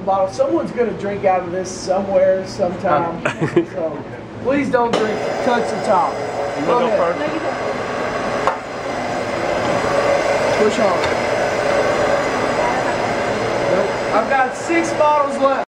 bottle. Someone's gonna drink out of this somewhere, sometime. so please don't drink. Touch the top. You Go go Push on. I've got six bottles left.